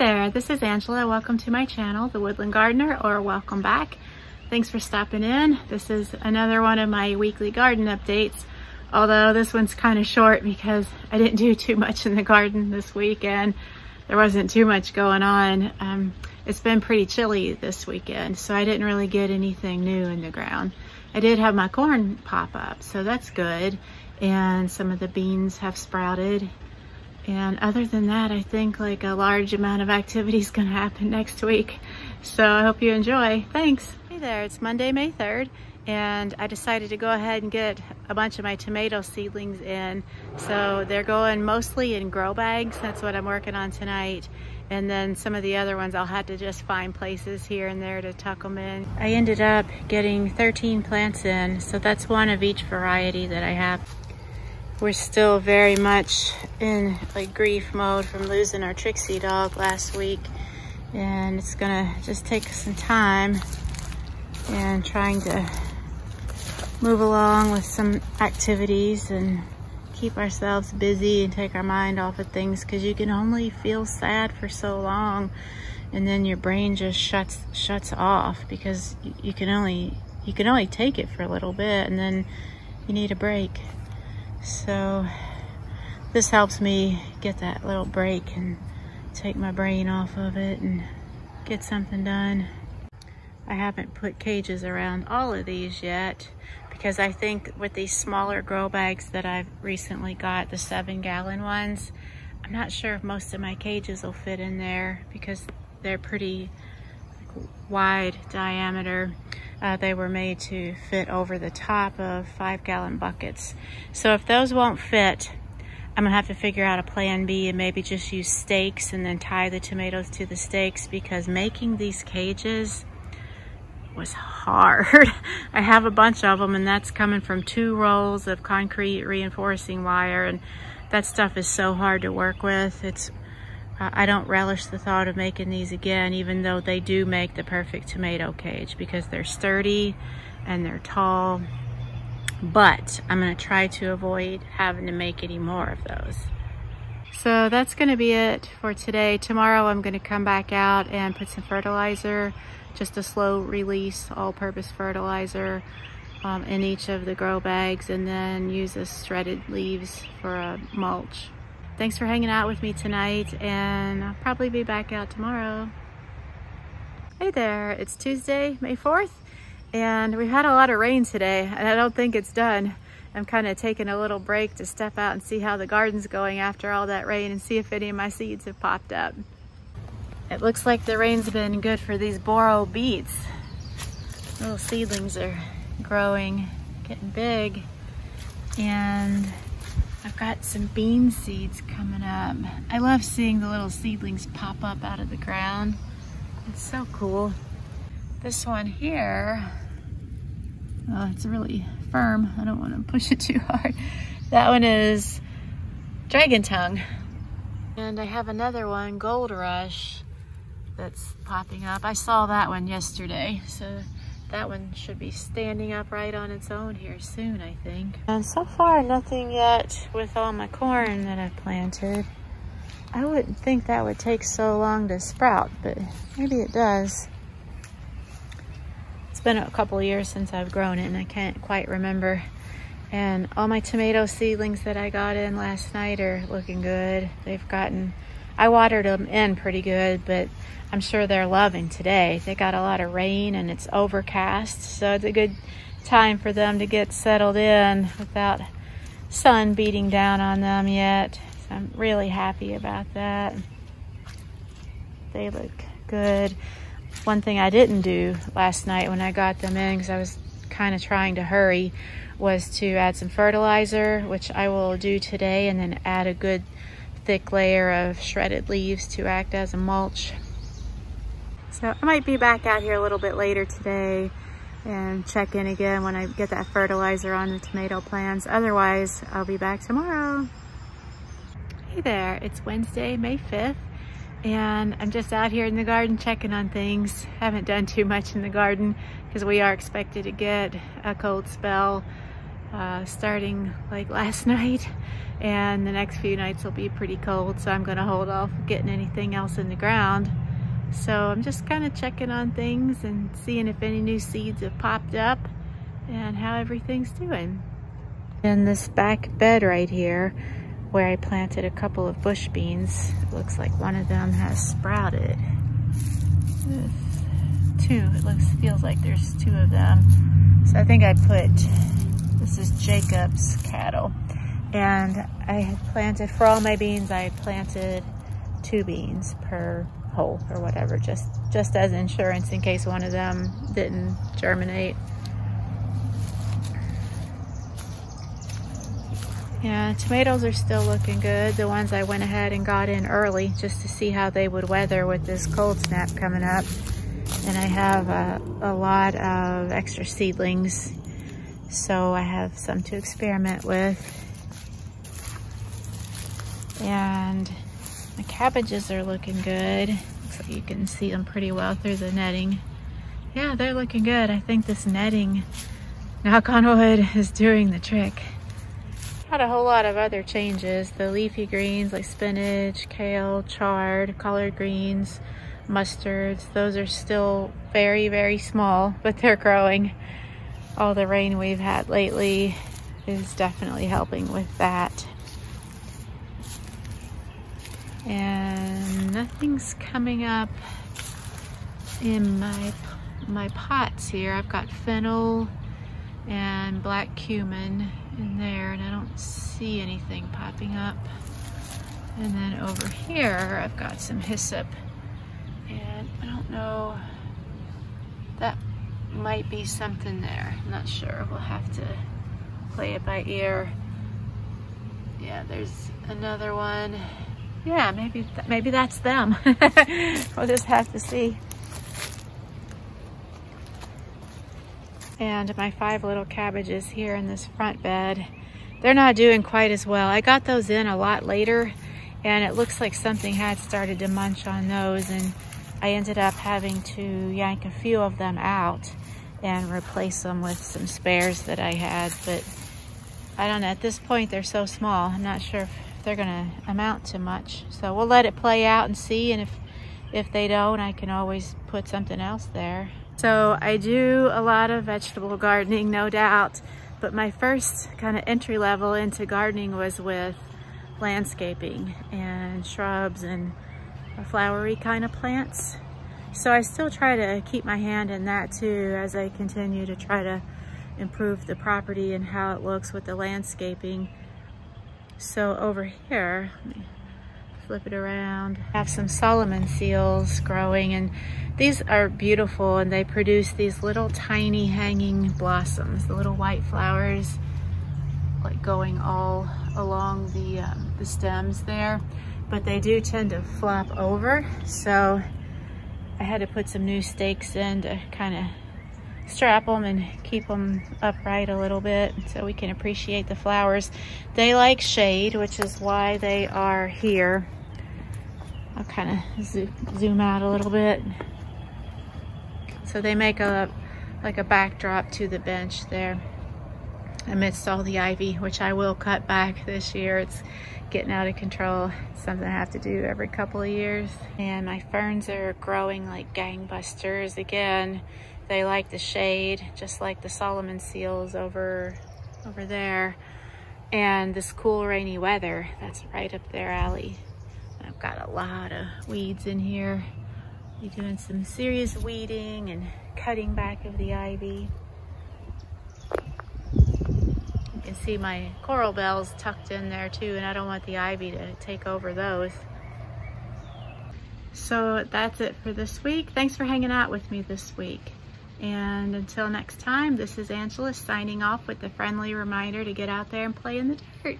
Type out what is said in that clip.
there, this is Angela. Welcome to my channel, The Woodland Gardener, or welcome back. Thanks for stopping in. This is another one of my weekly garden updates, although this one's kind of short because I didn't do too much in the garden this weekend. There wasn't too much going on. Um, it's been pretty chilly this weekend, so I didn't really get anything new in the ground. I did have my corn pop up, so that's good. And some of the beans have sprouted and other than that, I think like a large amount of activity is gonna happen next week. So I hope you enjoy. Thanks. Hey there, it's Monday, May 3rd, and I decided to go ahead and get a bunch of my tomato seedlings in. So they're going mostly in grow bags. That's what I'm working on tonight. And then some of the other ones I'll have to just find places here and there to tuck them in. I ended up getting 13 plants in, so that's one of each variety that I have we're still very much in like grief mode from losing our Trixie dog last week. And it's gonna just take some time and trying to move along with some activities and keep ourselves busy and take our mind off of things because you can only feel sad for so long and then your brain just shuts shuts off because you can only you can only take it for a little bit and then you need a break. So this helps me get that little break and take my brain off of it and get something done. I haven't put cages around all of these yet because I think with these smaller grow bags that I've recently got, the seven gallon ones, I'm not sure if most of my cages will fit in there because they're pretty wide diameter. Uh, they were made to fit over the top of five gallon buckets. So if those won't fit, I'm gonna have to figure out a plan B and maybe just use stakes and then tie the tomatoes to the stakes because making these cages was hard. I have a bunch of them and that's coming from two rolls of concrete reinforcing wire and that stuff is so hard to work with. It's I don't relish the thought of making these again, even though they do make the perfect tomato cage because they're sturdy and they're tall. But I'm gonna try to avoid having to make any more of those. So that's gonna be it for today. Tomorrow I'm gonna come back out and put some fertilizer, just a slow release all-purpose fertilizer um, in each of the grow bags and then use the shredded leaves for a mulch. Thanks for hanging out with me tonight and I'll probably be back out tomorrow. Hey there, it's Tuesday, May 4th, and we've had a lot of rain today and I don't think it's done. I'm kind of taking a little break to step out and see how the garden's going after all that rain and see if any of my seeds have popped up. It looks like the rain's been good for these Boro beets. Little seedlings are growing, getting big, and I've got some bean seeds coming up. I love seeing the little seedlings pop up out of the ground. It's so cool. This one here, oh, it's really firm. I don't want to push it too hard. That one is Dragon Tongue. And I have another one, Gold Rush, that's popping up. I saw that one yesterday, so that one should be standing upright on its own here soon, I think. And so far, nothing yet with all my corn that I've planted. I wouldn't think that would take so long to sprout, but maybe it does. It's been a couple years since I've grown it and I can't quite remember. And all my tomato seedlings that I got in last night are looking good. They've gotten, I watered them in pretty good, but I'm sure they're loving today. They got a lot of rain and it's overcast, so it's a good time for them to get settled in without sun beating down on them yet. So I'm really happy about that. They look good. One thing I didn't do last night when I got them in, because I was kind of trying to hurry, was to add some fertilizer, which I will do today, and then add a good thick layer of shredded leaves to act as a mulch. So I might be back out here a little bit later today and check in again when I get that fertilizer on the tomato plants. Otherwise, I'll be back tomorrow. Hey there, it's Wednesday, May 5th, and I'm just out here in the garden checking on things. Haven't done too much in the garden because we are expected to get a cold spell uh, starting like last night and the next few nights will be pretty cold so I'm gonna hold off getting anything else in the ground so I'm just kind of checking on things and seeing if any new seeds have popped up and how everything's doing. In this back bed right here where I planted a couple of bush beans, it looks like one of them has sprouted. two, it looks feels like there's two of them. So I think I put, this is Jacob's cattle. And I had planted, for all my beans, I had planted two beans per hole or whatever, just, just as insurance in case one of them didn't germinate. Yeah, tomatoes are still looking good. The ones I went ahead and got in early just to see how they would weather with this cold snap coming up. And I have a, a lot of extra seedlings, so I have some to experiment with. And the cabbages are looking good. So you can see them pretty well through the netting. Yeah, they're looking good. I think this netting, knock on wood, is doing the trick. Not a whole lot of other changes. The leafy greens like spinach, kale, chard, collard greens, mustards, those are still very, very small, but they're growing. All the rain we've had lately is definitely helping with that. And nothing's coming up in my my pots here. I've got fennel and black cumin in there and I don't see anything popping up. And then over here, I've got some hyssop and I don't know, might be something there. I'm not sure, we'll have to play it by ear. Yeah, there's another one. Yeah, maybe, th maybe that's them. we'll just have to see. and my five little cabbages here in this front bed. They're not doing quite as well. I got those in a lot later and it looks like something had started to munch on those and I ended up having to yank a few of them out and replace them with some spares that I had. But I don't know, at this point they're so small, I'm not sure if they're gonna amount to much. So we'll let it play out and see and if, if they don't, I can always put something else there. So I do a lot of vegetable gardening, no doubt, but my first kind of entry level into gardening was with landscaping and shrubs and flowery kind of plants. So I still try to keep my hand in that too as I continue to try to improve the property and how it looks with the landscaping. So over here, flip it around. I have some Solomon seals growing and these are beautiful and they produce these little tiny hanging blossoms, the little white flowers like going all along the, um, the stems there. But they do tend to flop over. So I had to put some new stakes in to kind of strap them and keep them upright a little bit so we can appreciate the flowers. They like shade, which is why they are here. I'll kind of zoom out a little bit. So they make a like a backdrop to the bench there amidst all the ivy, which I will cut back this year. It's getting out of control. It's something I have to do every couple of years. And my ferns are growing like gangbusters again. They like the shade, just like the Solomon seals over, over there. And this cool rainy weather, that's right up their alley. I've got a lot of weeds in here. Be doing some serious weeding and cutting back of the ivy. You can see my coral bells tucked in there too, and I don't want the ivy to take over those. So that's it for this week. Thanks for hanging out with me this week. And until next time, this is Angela signing off with a friendly reminder to get out there and play in the dirt.